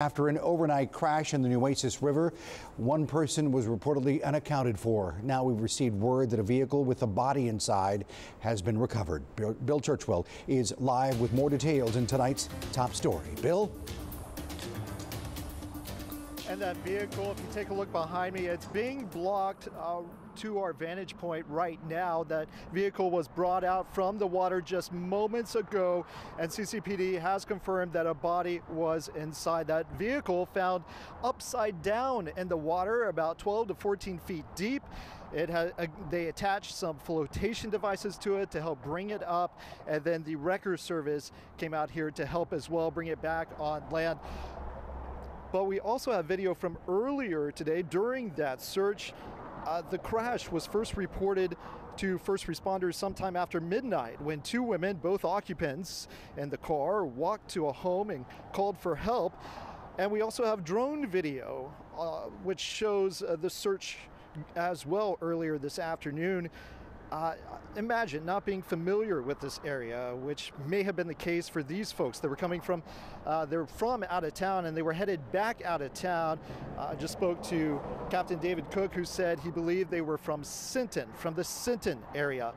After an overnight crash in the Nueces River, one person was reportedly unaccounted for. Now we've received word that a vehicle with a body inside has been recovered. Bill Churchwell is live with more details in tonight's top story. Bill? And that vehicle, if you take a look behind me, it's being blocked uh, to our vantage point right now. That vehicle was brought out from the water just moments ago, and CCPD has confirmed that a body was inside that vehicle found upside down in the water, about 12 to 14 feet deep. It has, uh, they attached some flotation devices to it to help bring it up, and then the wrecker service came out here to help as well bring it back on land. But we also have video from earlier today during that search. Uh, the crash was first reported to first responders sometime after midnight when two women, both occupants in the car, walked to a home and called for help. And we also have drone video, uh, which shows uh, the search as well earlier this afternoon. Uh, imagine not being familiar with this area, which may have been the case for these folks. They were coming from, uh, they're from out of town and they were headed back out of town. I uh, just spoke to Captain David Cook, who said he believed they were from Sinton, from the Sinton area.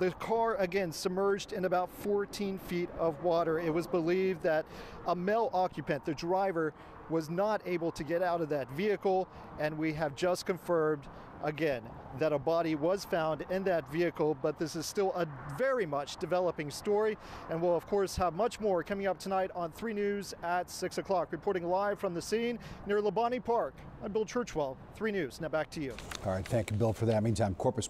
The car, again, submerged in about 14 feet of water. It was believed that a male occupant, the driver, was not able to get out of that vehicle, and we have just confirmed again that a body was found in that vehicle, but this is still a very much developing story, and we'll of course have much more coming up tonight on 3 News at 6 o'clock. Reporting live from the scene near Labonte Park, I'm Bill Churchwell, 3 News. Now back to you. All right, thank you, Bill, for that. Meantime, Corpus